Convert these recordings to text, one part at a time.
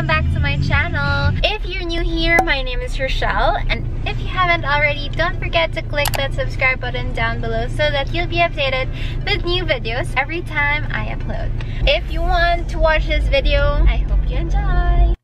welcome back to my channel. If you're new here, my name is Rochelle and if you haven't already, don't forget to click that subscribe button down below so that you'll be updated with new videos every time I upload. If you want to watch this video, I hope you enjoy.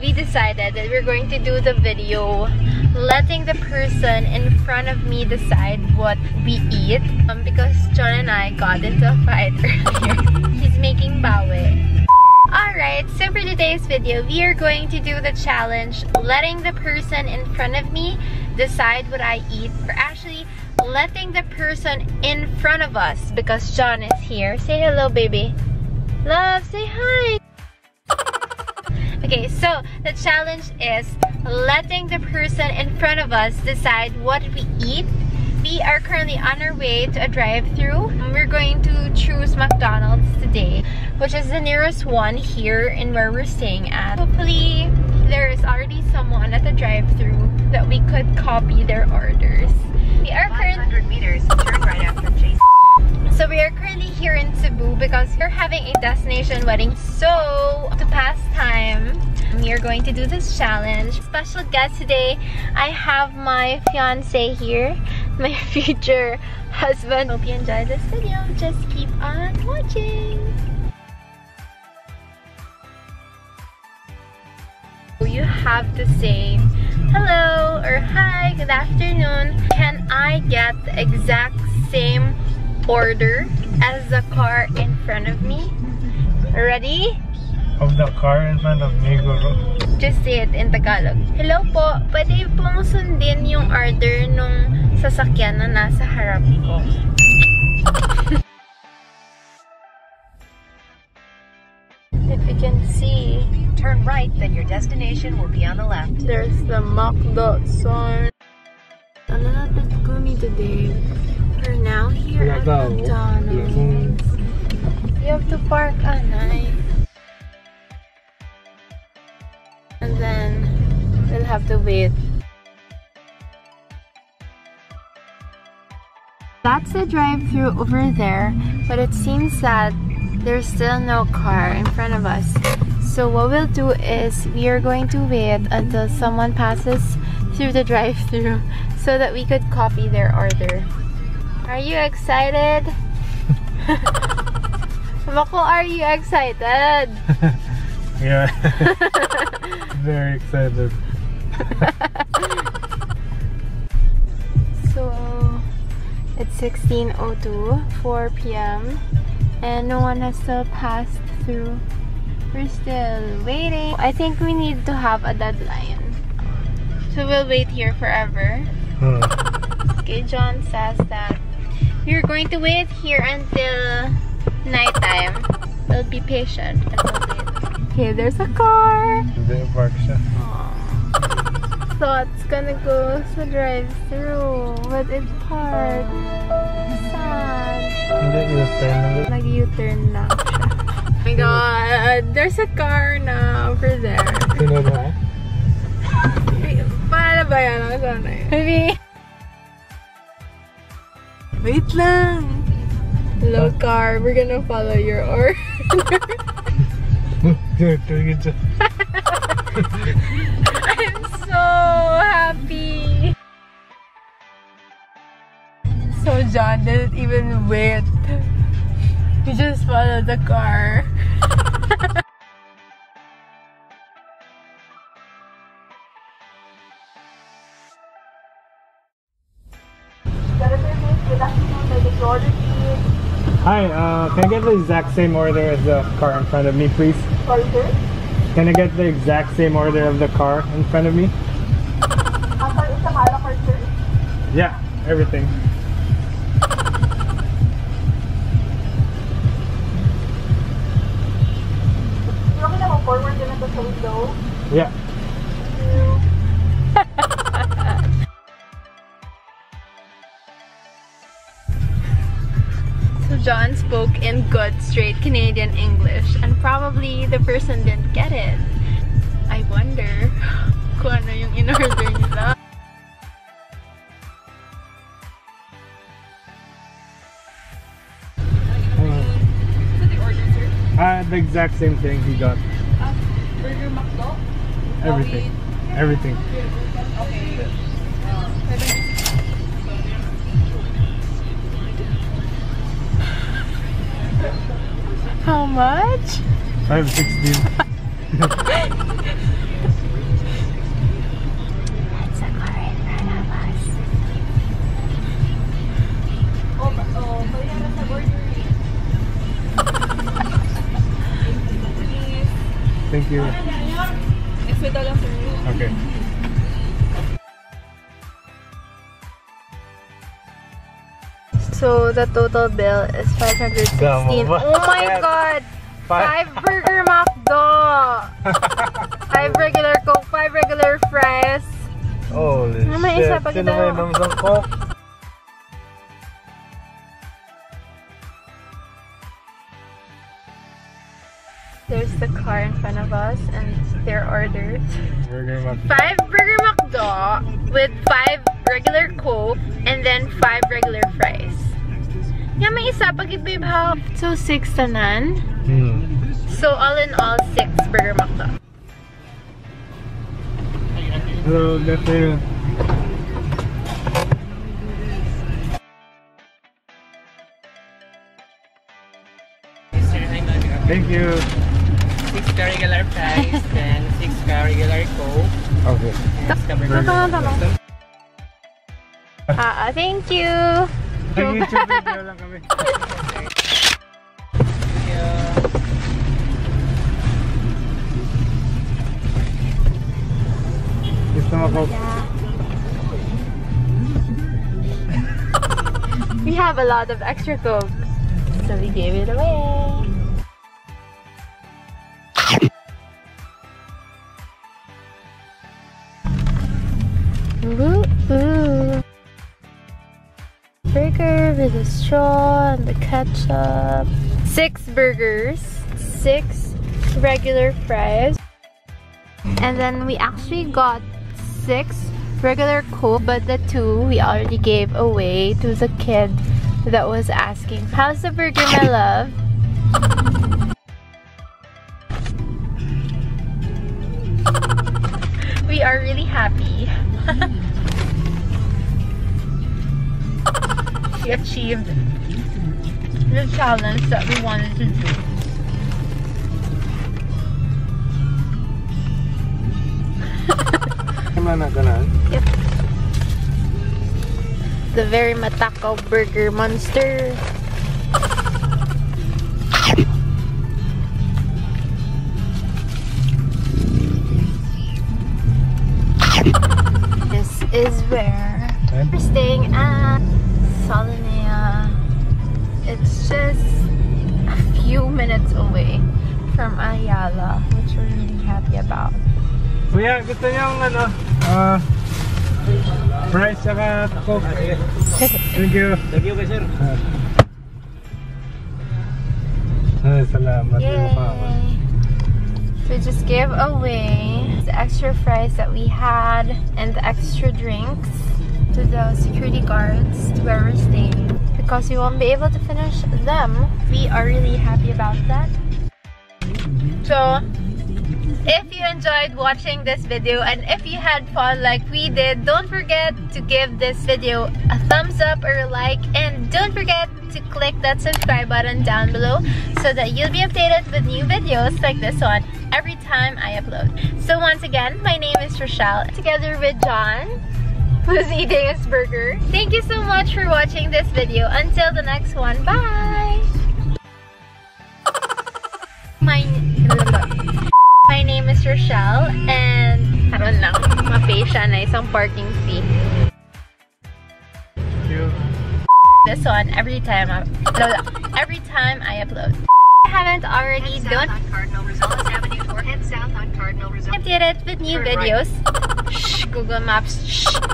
we decided that we're going to do the video letting the person in front of me decide what we eat um, because John and I got into a fight earlier. He's making bawi. Alright, so for today's video, we are going to do the challenge letting the person in front of me decide what I eat or actually letting the person in front of us because John is here. Say hello, baby. Love, say hi. Okay, so the challenge is letting the person in front of us decide what we eat. We are currently on our way to a drive-through. We're going to choose McDonald's today, which is the nearest one here in where we're staying at. Hopefully, there is already someone at the drive-through that we could copy their orders. We are currently meters, turn right after Chase. so we are currently here in Cebu because we're having a destination wedding. So to pass time, we are going to do this challenge. Special guest today, I have my fiance here, my future husband. Hope you enjoy this video. Just keep on watching. You have to say hello or hi, good afternoon. Can I get the exact same order as the car in front of me. Ready? Of the car in front of me, Guru. Just say it in Tagalog. Hello po, pwede pong sundin yung order nung sasakyan na nasa harap ko. if you can see, Turn right, then your destination will be on the left. there's the McDo sign. A little bit gloomy today. We're now here at McDonald's. You have to park anay. And then we'll have to wait. That's the drive-through over there, but it seems that there's still no car in front of us. So what we'll do is we are going to wait until someone passes through the drive-through so that we could copy their order. Are you excited? Mako, are you excited? Yeah. Very excited. So it's 16:02, 4 p.m. and no one has still passed through. We're still waiting. I think we need to have a deadline. So we'll wait here forever. Hmm. Okay, John says that we're going to wait here until nighttime. We'll be patient and we'll wait. Okay, there's a car. Hindi, park siya. Thought it's gonna go sa drive-through, but it's parked. Sad. Hindi, U-turn ulit. Nag-U-turn na siya. Oh my god, there's a car na over there. Sino ba? Paano ba yan? Ang sana yun? Maybe. Wait lang. Hello car, we're gonna follow your order. Turn it I'm so happy. So John didn't even wait. He just followed the car. Hi, uh, can I get the exact same order as the car in front of me, please? Order? Can I get the exact same order of the car in front of me? Yeah, everything. You want me to forward din ito sa window. Yeah. John spoke in good straight Canadian English and probably the person didn't get it. I wonder kung ano yung in-order nila. Uh, the exact same thing he got. Uh, burger, McDo? Everything. Everything. Okay. How much? 516. It's a car in front of us. Oh, ba- oh, bayaran sa burger. Please. Thank you. Next week lang sir. Okay. So the total bill is 516. Oh my god! Five burger McDo! five regular Coke, five regular fries. Holy Ano may shit. isa pa Sino may inom sa coke? There's the car in front of us and their orders. Burger. Five burger McDo with five regular Coke and then five regular Yeah, may isa pa gid babe ha. So six tanan. Hmm. So all in all, six burger McDo. Hello, good afternoon. Thank you. Six ka regular fries, then six ka regular coke, Okay. and six ka burger. Ah, ah, thank you. Nag-YouTube video lang kami. Gusto mo coke? We have a lot of extra Coke, so we gave it away. Ooh, ooh. Burger with a straw and the ketchup. Six burgers, six regular fries. And then we actually got six regular Coke, but the two we already gave away to the kid that was asking, How's the burger, my love? we are really happy. we achieved the challenge that we wanted to do. Naman na ganun. The very matakaw burger monster. This is where we're staying at Solinea. It's just a few minutes away from Ayala, which we're really happy about. Kuya, gusto niyo yung ano? Ah... fries saka coke. Thank you. Thank you, sir. Ay, salamat. Yay! So we just gave away the extra fries that we had and the extra drinks to the security guards to where we're staying because we won't be able to finish them. We are really happy about that. So if you enjoyed watching this video and if you had fun like we did, don't forget to give this video a thumbs up or a like and don't forget to click that subscribe button down below so that you'll be updated with new videos like this one every time I upload. So once again, my name is Rochelle together with John who's eating his burger. Thank you so much for watching this video. Until the next one, bye! My My name is Rochelle and karon lang, mapay siya na isang parking fee. This one every time I upload, every time I upload. If you haven't already, Head don't on Cardinal Rosales Avenue or head south on Cardinal Rosales. update it with new Turn right. videos. Shh, Google Maps. Shh.